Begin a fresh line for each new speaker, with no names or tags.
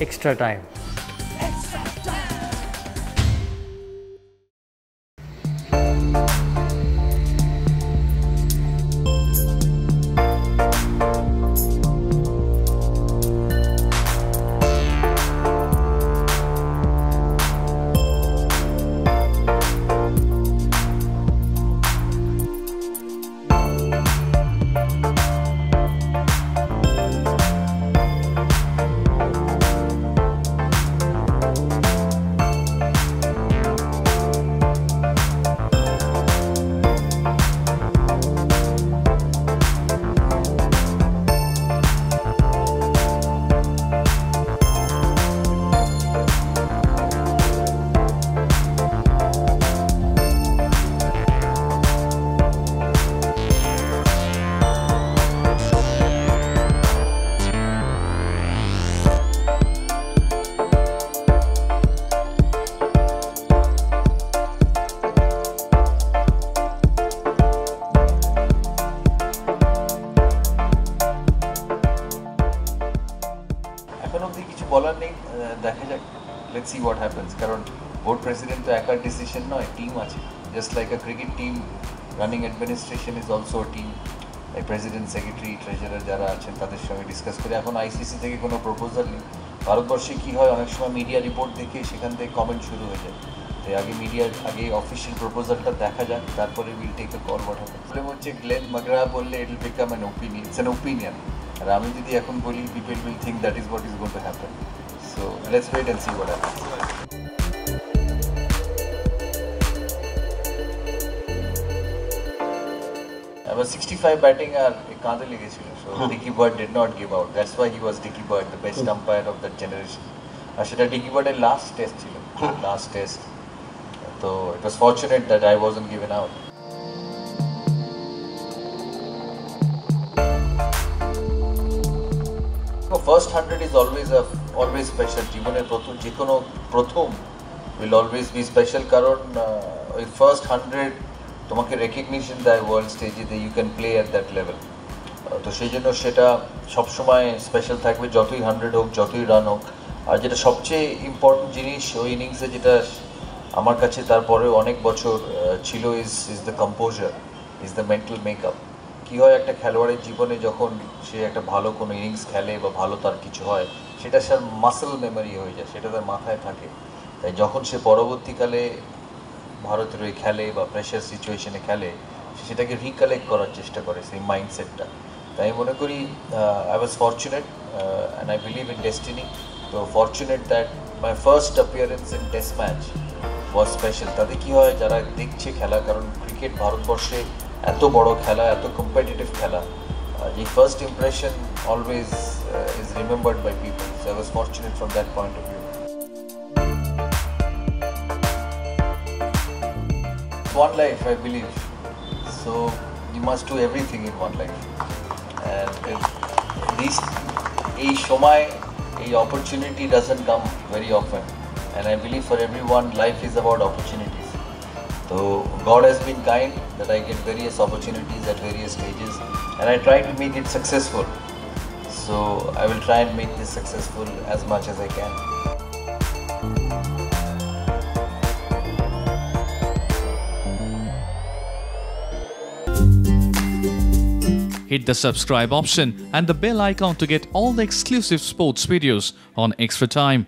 Xtra Time.
দেখা যাক। Let's see what happens কারণ বোর্ড প্রেসিডেন্ট তো একার ডিসিশন নয় টিম আছে। Just like a cricket team running administration is also team এই প্রেসিডেন্ট সেক্রেটারি ট্রেজারার যারা আছেন, তাদের সঙ্গে ডিসকাস করে। এখন আইসিসি থেকে কোনো প্রপোজাল নেই। ভারতবর্ষে কী হয়? অনেক সময় মিডিয়া রিপোর্ট দেখে সেখান থেকে কমেন্ট শুরু হয়ে যায়। তাই আগে মিডিয়ার আগে অফিসিয়াল প্রপোজালটা দেখা যাক। তারপরে will take a call what problem হচ্ছে গ্লেন মাগরা বললে it will become an opinion it's an opinion আর আমি যদি এখন বলি people will think that is what is going to happen so let's wait and C what happens আমার 65 batting আর কাঁধে লেগেছিল so dickey bird did not give out that's why he was dickey bird the best umpire of that generation আর সেটা dickey বার্ডের last test ছিল last test তো ইট ওয়াজ fortunate that I wasn't given out first hundred is always always special জীবনের প্রথম যে কোনো প্রথম will always be special কারণ ওই ফার্স্ট হান্ড্রেড তোমাকে রেকগনিশন দেয় ওয়ার্ল্ড স্টেজে যে you can play at that level তো সেই জন্য সেটা সবসময় স্পেশাল থাকবে, যতই হান্ড্রেড হোক, যতই রান হোক। আর যেটা সবচেয়ে ইম্পর্টেন্ট জিনিস ওই ইনিংসে যেটা আমার কাছে তারপরে অনেক বছর ছিল is is the composure is the mental makeup কী হয় একটা খেলোয়াড়ের জীবনে যখন সে একটা ভালো কোনো ইনিংস খেলে বা ভালো তার কিছু হয়, সেটা সে মাসেল মেমোরি হয়ে যায়, সেটা তার মাথায় থাকে। তাই যখন সে পরবর্তীকালে ভারতের ওই খেলে বা প্রেশার সিচুয়েশনে খেলে সেটাকে রিকালেক্ট করার চেষ্টা করে সেই মাইন্ডসেটটা তাই আমি মনে করি I was fortunate and I believe in destiny তো fortunate that my first appearance in test match was special তাতে কী হয়, যারা দেখছে খেলা, কারণ ক্রিকেট ভারতবর্ষে এত বড় খেলা এত কম্পিটিটিভ খেলা the first impression always uh, is remembered by people. So I was fortunate from that point of view. One life, I believe. So you must do everything in one life. And if these a shomai, a opportunity doesn't come very often. And I believe for everyone, life is about opportunities. So God has been kind that I get various opportunities at various stages and I try to make it successful. So I will try and make this successful as much as I can.
Hit the subscribe option and the bell icon to get all the exclusive sports videos on Xtra Time.